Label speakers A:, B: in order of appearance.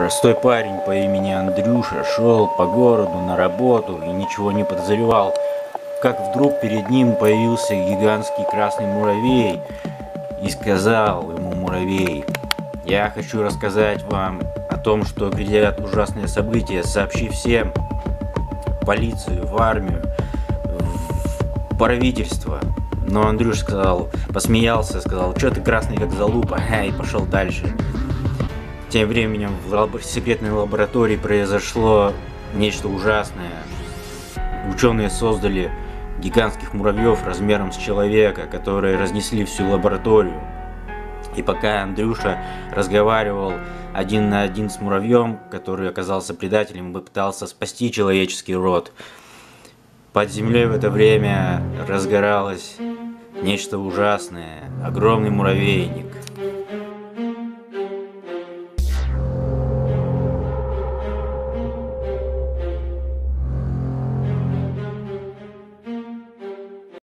A: Простой парень по имени Андрюша шел по городу на работу и ничего не подозревал, как вдруг перед ним появился гигантский красный муравей и сказал ему муравей, «Я хочу рассказать вам о том, что грядят ужасные события, сообщи всем, в полицию, в армию, в правительство». Но Андрюш сказал, посмеялся, сказал, что ты красный как залупа, и пошел дальше. Тем временем в лаб- секретной лаборатории произошло нечто ужасное. Ученые создали гигантских муравьев размером с человека, которые разнесли всю лабораторию. И пока Андрюша разговаривал один на один с муравьем, который оказался предателем и пытался спасти человеческий род, под землей в это время разгоралось нечто ужасное, огромный муравейник –